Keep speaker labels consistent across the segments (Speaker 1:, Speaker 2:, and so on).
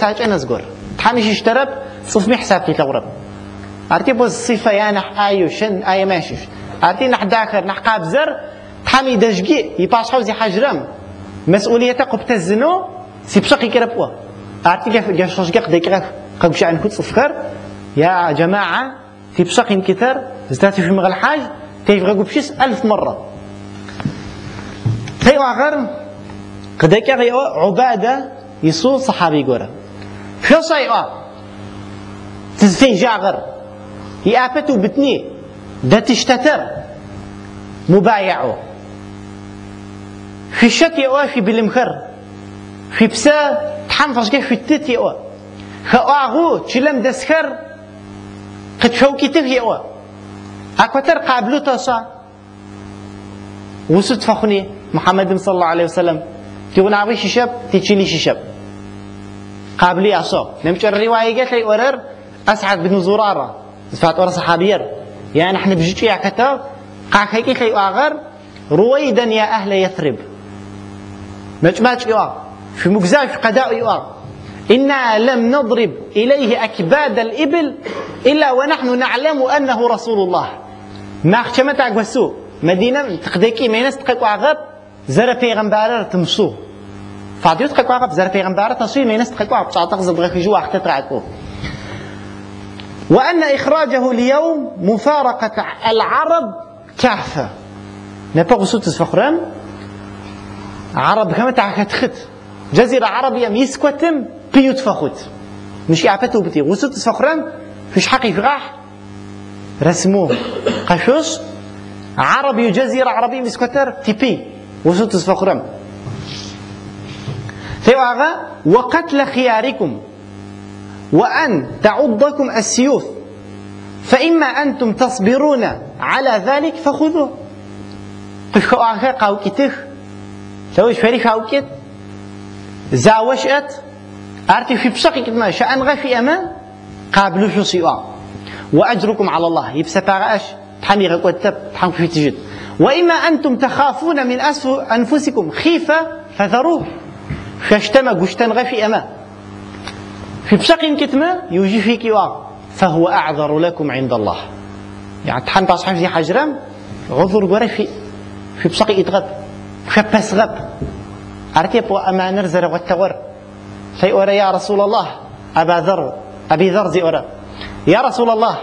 Speaker 1: ساعة نزقر تحمش اشترب صفمي حساب كي تغرب أرتي بوز صفة يا نح آيو شن آية ماشيش أرتي نح داخر نح قابزر تحمي دجقي يباش حوزي حجرم. مسؤولية قبت الزنو سيبشقي كربوا أرتي جاش خشقي قديك قبش عن كنت صفكر يا جماعة تيبشقي كثر زداتي في مغل حاج تيفغا بشيس ألف مرة. تيو آخر قديك عبادة يسوع صحابي قرأ صيئة تزفين جاغر. يأبتو بتني ده تشتتر. مبايعو. في بالمخر. في بسا تحنفش كيف في التت يقوى. فأعغو تشلم دسكر قد شوكي تف يقوى. أكوتر قابلو تصا وسط فخني محمد صلى الله عليه وسلم. عبي ششب تيجيني ششب قابلي أصو نمشي الرواية قالت لي ورر أسعد بن زرارة. فات ورا صحابير. يعني نحن بجيتي يا كتاب. قاك هيك لي أغر. رويدا يا أهل يثرب. مجمعك يوا في مجزاء في قداء يوا إنا لم نضرب إليه أكباد الإبل إلا ونحن نعلم أنه رسول الله. ما خشمت أقوسو مدينة تقديكي مينس تقيقوا عغب زر پیغمبر تمسو فاديوت تقيقوا عغب زر پیغمبر تسوي مينس تقيقوا عغب تعتقد زبغي جوا اختترعكو وأن إخراجه اليوم مفارقة العرب كافة نبقى سوت فخران عرب كما تعكت جزيرة عربية ميسكوتم بيوت فخوت مش يعفتو بتي وسوت فخران فيش حقي فراح رسموه قشوش عربي جزيرة عربية مسكوتر تيبي. وسوت فخران ثيوغا وقتل خياركم. وأن تعضكم السيوف. فإما أنتم تصبرون على ذلك فخذوه. قشكو آخر قاوكتخ توش فريق قاوكت زاوشت أرتي في بشقي ما شأن غفي أما قابلوا شو سيوا. وأجركم على الله. يبسطا أش تحمي غكوتب تحمي في تجد. وإما أنتم تخافون من أنفسكم. خيفة فذروه. فاشتمى قشتن غفي أما في بشق كتمة يوجي فيك وا فهو أعذر لكم عند الله. يعني تحن تصحف زي حجرم عذر قري في في بشق يتغب شبس غب أرتي بو أمانر زر والتور في أورا يا رسول الله أبا ذر أبي ذر زي أورا. يا رسول الله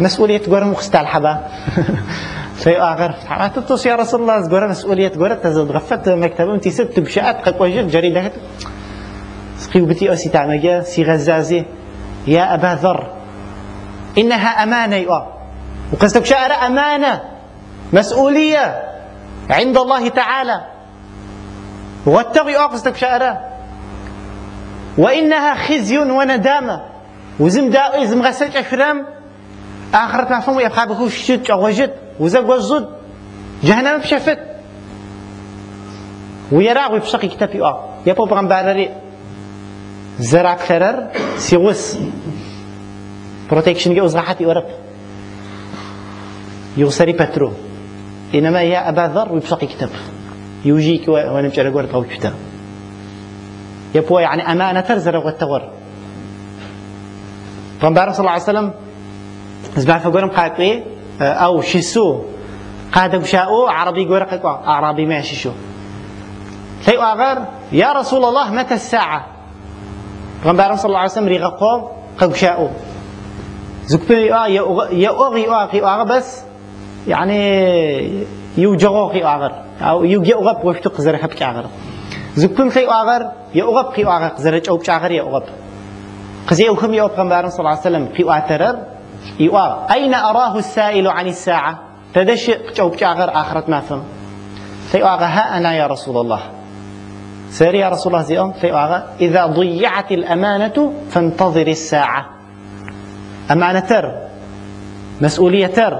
Speaker 1: مسؤولية قرى مخستال حبا آخر. تطوس يا رسول الله قرى مسؤولية قرى تزود. غفت مكتبه أنت ست بشاءات قد وجد جريدة سقيو بتي أسي تعمجا سي غزازي. يا أبا ذر إنها أمانة يوا وقصدك شعر أمانة مسؤولية عند الله تعالى. واتقي قصدك شعر. وإنها خزي وندامة. وزم داوي زم غسج أشرام آخرت ما فهموا يبقى بكو شت وجد. وزق وزد جهنم بشفت ويراغ ويبشقي كتاب يوا يبقى بغم بارري زرع كثرر سيوس بروتكشن جو زراحة يورب يغسري بترو إنما يا أبا ذر ويبشقي كتاب. يوجيك وأنا مش أقول قوي كتاب. يبقى يعني أمانة ترزر والتور فنبارك صلى الله عليه وسلم. زبع فقولهم قاعد إيه أو شسو. قاعد بشاؤو عربي قول عربي ماشي شو شيء آخر يا رسول الله متى الساعة؟ پیغمبر صلی الله علیه وسلم ریغا قو قو شاؤ زكبي يا يا أغي أغي أغي بس يعني يوجغو خي أغر أو يوجي أغب وفتو قزر حبك أغر زكبي خي أغر يا أغب خي أغر قزر أو بشاغر يا أغب قزي أوهم يا پیغمبر صلى الله عليه وسلم خي أترر يوا أين أراه السائل عن الساعة؟ تدش أو بشاغر آخرت ما فهم. في ها أنا يا رسول الله. سير يا رسول الله زيهم في إذا ضيعت الأمانة فانتظر الساعة. أمانة تر مسؤولية تر.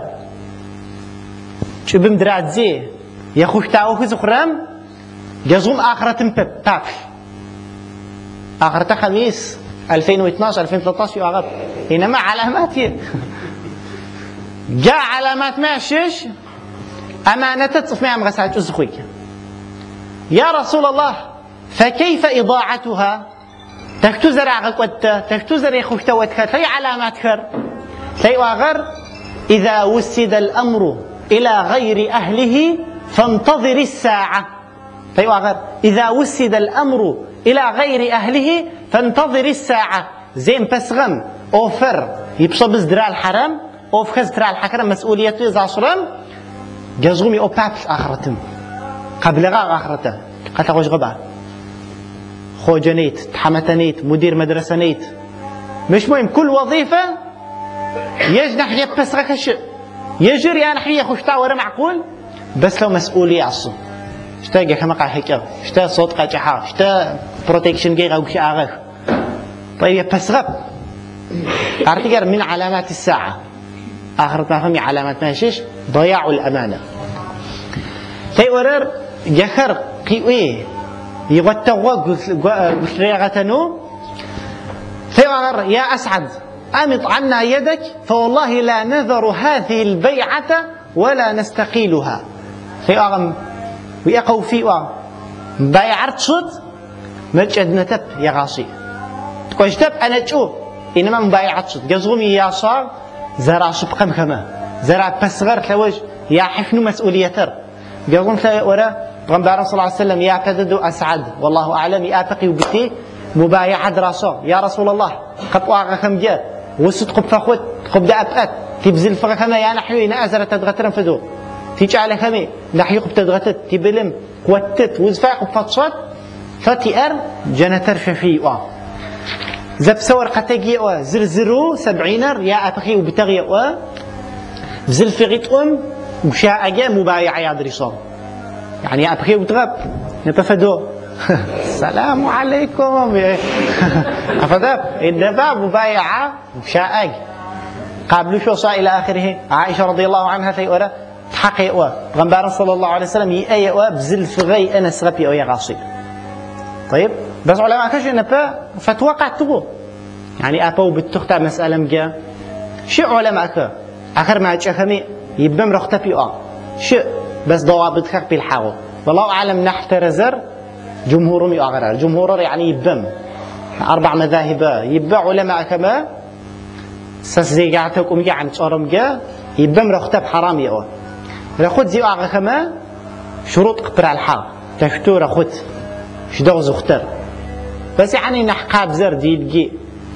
Speaker 1: شبم درات زي يخوش تاوه زخرام جزوم آخرة باب آخرة خميس 2012 2013 في أغاب إنما علامات جاء علامات ماشيش أمانة تصف معهم غسالة أزخويك يا رسول الله فكيف إضاعتها؟ تكتو زرع قد تكتو زرع خفتوت كر تي علامات كر تي واغر إذا وسد الأمر إلى غير أهله فانتظر الساعة. تي واغر إذا وسد الأمر إلى غير أهله فانتظر الساعة. زين بسغم أوفر. يبصب زدرا الحرام أوف خزدرا الحكرم مسؤوليته إذا صرم جزغمي أو بابس آخرتم قبل غا آخرته قد غوش غبا؟ خوجنيت تحمتنيت مدير مدرسة نيت. مش مهم كل وظيفة يجنح يبس غكش يجري أنا حية خشتا ورا معقول؟ بس لو مسؤولية عصو. شتا قال هيك شتا صوت قاجحة شتا بروتكشن جي غوكي آغاك. طيب بس غب من علامات الساعة. آخر ما فهمي علامات ماشيش ضياع الأمانة. تي ورر جخر قيوي يغتغوا قسريغتنو. تي ورر يا أسعد أمط عنا يدك فوالله لا نذر هذه البيعة ولا نستقيلها. في أغم ويقو في أغم. بايعرت صوت مجد نتب يا غاصي تب أنا تشوف. إنما مبايعت صوت جزغم يا صار زرع شبقم كما زرع بسغر كوج يا حفن مسؤوليتر جزغم ورا غنبار صلى الله عليه وسلم يا كدد أسعد. والله أعلم يا تقي وبتي مبايعة دراسة يا رسول الله قد واغا كم جاء وسط قب فخوت قب دا أبقات تبزل فغا كما يا نحيو إنا أزرة تدغتر فدو. تيجي على كمي نحيو قب تدغتت تبلم قوتت وزفاق قب فتصوت فتئر جنتر شفيئة. أتخي وبتغي أو زل في غيطهم وشاء أجا مبايع يا دريصون يعني يأ أتخي وبتغب نتفدو السلام عليكم. أفدب الدفع مبايعة وشاء أج. قابلوا شو صار إلى آخره. عائشة رضي الله عنها في أورا. تحقي أو غنبار صلى الله عليه وسلم يأي أو بزل في غي أنا سغبي أو يا غاصي طيب. بس علماء كش نبا فتوقعته يعني أبو بتختار مسألة مجا شو علماء كا؟ آخر ما تشخمي يبم رخت في آ شو بس ضوابط خك بالحاو والله أعلم نحت رزر جمهورهم يأغرر جمهور يعني يبم أربع مذاهب. يبع علماء كما سس زي قاعدتكم يا عن شرم جا يبم رخت بحرام يا رخت زي أغا كما شروط قبر الحال تفتو رخت شدوغ زختر. بس يعني نحقاب زر ديلجي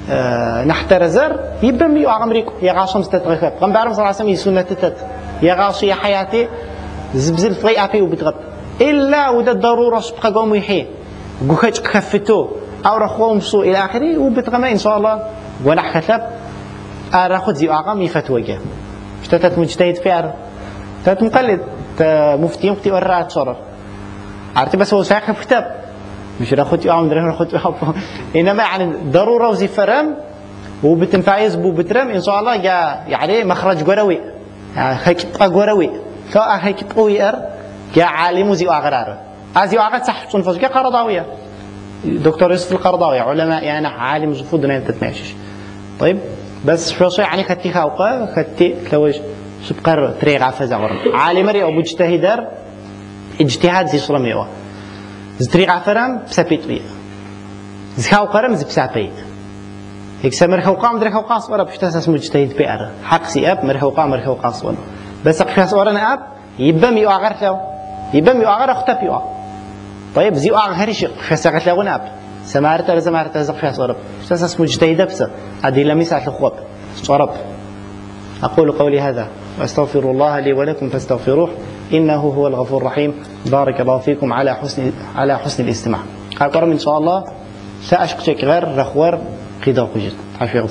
Speaker 1: آه نحتر زر يبم يو أمريكو يا غاشم ستتغفر غم بعرف صلى الله عليه وسلم يا غاشي يا حياتي زبزل طريق أبي وبتغب. إلا ودا الضرورة سبقا قوم يحيي قوكاج كفتو أو رخوهم سوء إلى آخره وبتغمى إن شاء الله. ونح كتب أراخد زي أعقام يفتوى اشتتت مجتهد في أر تت مقلد مفتي مفتي ورات صرر عرفتي بس هو ساكن في كتاب مش راخد يوم درهم راخد يوم إنما يعني ضرورة وزي فرم وبتنفايز بو بترم إن شاء الله جا يعني مخرج قروي. هيك قروي. فا هيك طوير جا عالم وزي أغرار. ازي أغرار صح جا قرضاوية. دكتور يوسف القرضاوي علماء يعني عالم زفود ما تتماشيش. طيب بس شو يعني خدتي خاوقه خدتي تلوج سبقر تريغ عفزا عالم ري ابو اجتهدر اجتهاد زي صرميوه زتريق فرام بسابيت بيه زخاو قرم زبسابيت هيك سمر خوقام در خوقاس ورا بشتاس مجتهد بير حق سي اب مر خوقام مر خوقاس ون بس قفاس ورا اب يبم يو اغرتو يبم يو اغر اختب يو طيب زي اغرش قفاس قتلا ون اب سمارت ولا سمارت زقفاس ورا بشتاس مجتهد بس ادي لميسات الخوب صرب أقول قولي هذا وأستغفر الله لي ولكم فاستغفروه إنه هو الغفور الرحيم. بارك الله فيكم على حسن على حسن الاستماع. قال إن شاء الله سأشق غير رخور قيدا وجد. عافية